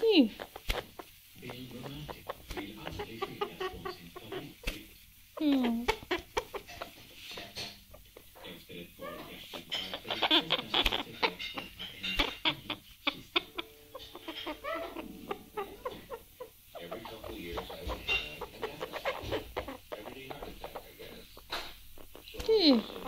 Sì. Mm. 嗯。